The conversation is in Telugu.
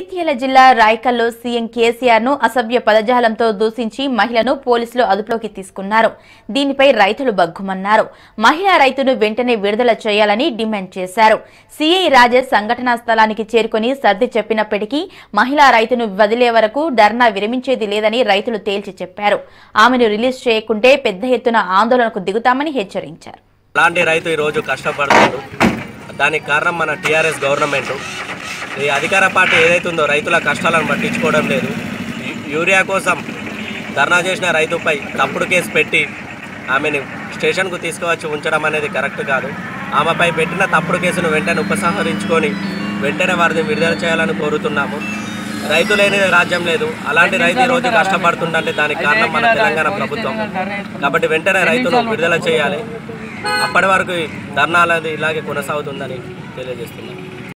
జగిత్యాల జిల్లా రాయకల్లో సీఎం కేసీఆర్ను అసభ్య పదజాలంతో దూషించి మహిళను పోలీసులు అదుపులోకి తీసుకున్నారు. దీనిపై రైతులు బగ్గుమన్నారు మహిళా రైతును వెంటనే విడుదల చేయాలని డిమాండ్ చేశారు. సీఐ రాజేష్ సంఘటనా స్థలానికి చేరుకుని సర్ది చెప్పినప్పటికీ మహిళా రైతును వదిలే వరకు ధర్నా విరమించేది లేదని రైతులు తేల్చి చెప్పారు. ఆమెను రిలీజ్ చేయకుంటే పెద్ద ఎత్తున ఆందోళనకు దిగుతామని హెచ్చరించారు. అలాంటి రైతు ఈరోజు దానికి కారణం మన టీఆర్ఎస్ గవర్నమెంట్. ఈ అధికార పార్టీ ఏదైతుందో రైతుల కష్టాలను పట్టించుకోవడం లేదు. యూరియా కోసం ధర్నా చేసిన రైతుపై తప్పుడు కేసు పెట్టి ఆమెను స్టేషన్కు తీసుకువచ్చి ఉంచడం అనేది కరెక్ట్ కాదు. ఆమెపై పెట్టిన తప్పుడు కేసును వెంటనే ఉపసంహరించుకొని వెంటనే వారిని విడుదల చేయాలని కోరుతున్నాము. రైతు లేని రాజ్యం లేదు. అలాంటి రైతు రోజు కష్టపడుతుందంటే దానికి కారణం మన తెలంగాణ ప్రభుత్వం. కాబట్టి వెంటనే రైతును విడుదల చేయాలి. అప్పటి వరకు ఈ ధర్నా అనేది ఇలాగే కొనసాగుతుందని తెలియజేస్తున్నాను.